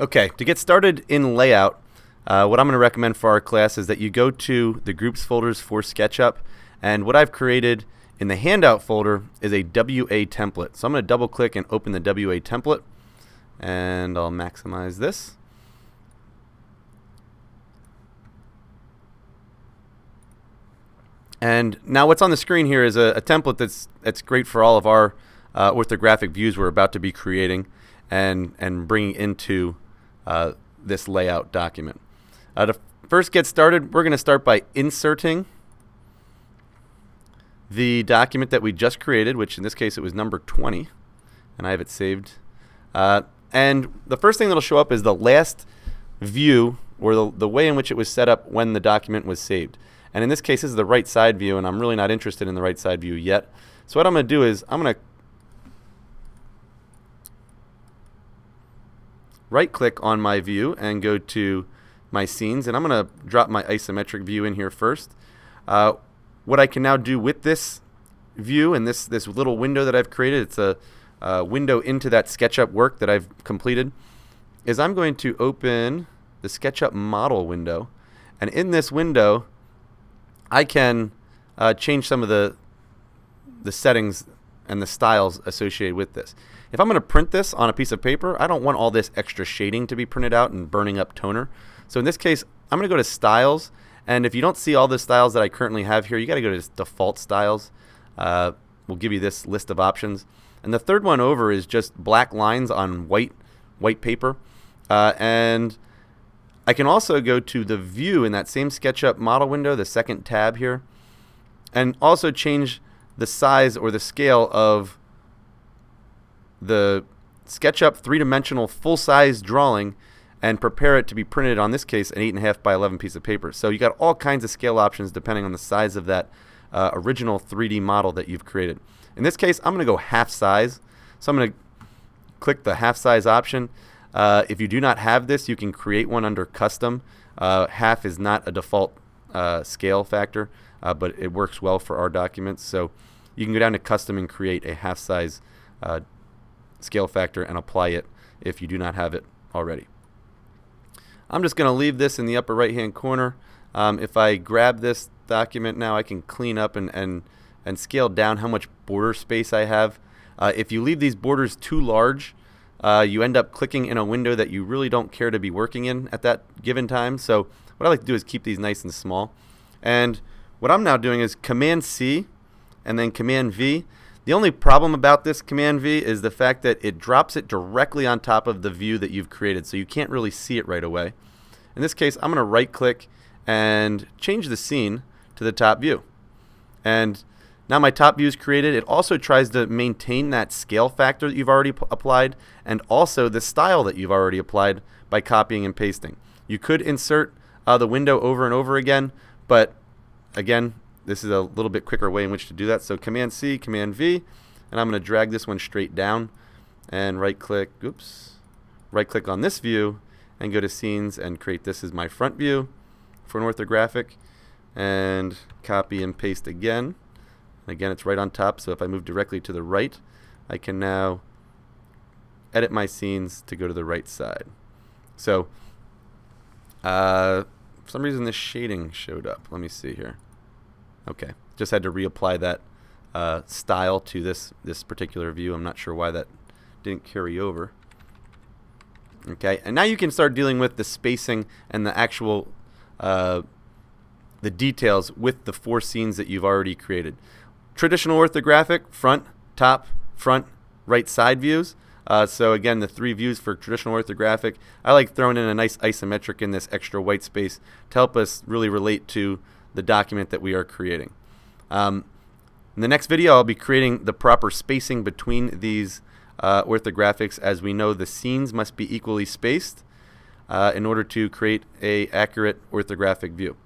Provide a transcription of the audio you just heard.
Okay, to get started in LayOut, uh, what I'm going to recommend for our class is that you go to the groups folders for SketchUp, and what I've created in the handout folder is a WA template. So I'm going to double click and open the WA template, and I'll maximize this. And now what's on the screen here is a, a template that's that's great for all of our uh, orthographic views we're about to be creating and and bringing into uh, this layout document. Uh, to first get started, we're going to start by inserting the document that we just created, which in this case it was number 20, and I have it saved. Uh, and the first thing that'll show up is the last view or the, the way in which it was set up when the document was saved. And in this case, this is the right side view, and I'm really not interested in the right side view yet. So what I'm going to do is I'm going to right click on my view and go to my scenes and I'm going to drop my isometric view in here first. Uh, what I can now do with this view and this, this little window that I've created, it's a, a window into that SketchUp work that I've completed, is I'm going to open the SketchUp model window and in this window I can uh, change some of the the settings and the styles associated with this. If I'm going to print this on a piece of paper, I don't want all this extra shading to be printed out and burning up toner. So in this case, I'm going to go to Styles, and if you don't see all the styles that I currently have here, you got to go to Default Styles. Uh, we'll give you this list of options. And the third one over is just black lines on white white paper. Uh, and I can also go to the view in that same SketchUp model window, the second tab here, and also change the size or the scale of the SketchUp three-dimensional full-size drawing and prepare it to be printed on this case an 8.5 by 11 piece of paper. So you got all kinds of scale options depending on the size of that uh, original 3D model that you've created. In this case, I'm going to go half size. So I'm going to click the half size option. Uh, if you do not have this, you can create one under custom. Uh, half is not a default uh, scale factor, uh, but it works well for our documents. So you can go down to custom and create a half size uh, scale factor and apply it if you do not have it already. I'm just going to leave this in the upper right hand corner. Um, if I grab this document now I can clean up and, and, and scale down how much border space I have. Uh, if you leave these borders too large uh, you end up clicking in a window that you really don't care to be working in at that given time. So what I like to do is keep these nice and small. And what I'm now doing is Command C and then Command V. The only problem about this Command V is the fact that it drops it directly on top of the view that you've created, so you can't really see it right away. In this case, I'm going to right click and change the scene to the top view. And now my top view is created. It also tries to maintain that scale factor that you've already applied and also the style that you've already applied by copying and pasting. You could insert uh, the window over and over again, but again, this is a little bit quicker way in which to do that. So Command C, Command V, and I'm going to drag this one straight down and right click, oops, right click on this view and go to scenes and create this as my front view for an orthographic and copy and paste again. And again, it's right on top, so if I move directly to the right, I can now edit my scenes to go to the right side. So, uh, for some reason this shading showed up. Let me see here. Okay, just had to reapply that uh, style to this this particular view. I'm not sure why that didn't carry over. Okay, and now you can start dealing with the spacing and the actual uh, the details with the four scenes that you've already created. Traditional orthographic, front, top, front, right side views. Uh, so again, the three views for traditional orthographic. I like throwing in a nice isometric in this extra white space to help us really relate to the document that we are creating. Um, in the next video, I'll be creating the proper spacing between these uh, orthographics as we know the scenes must be equally spaced uh, in order to create a accurate orthographic view.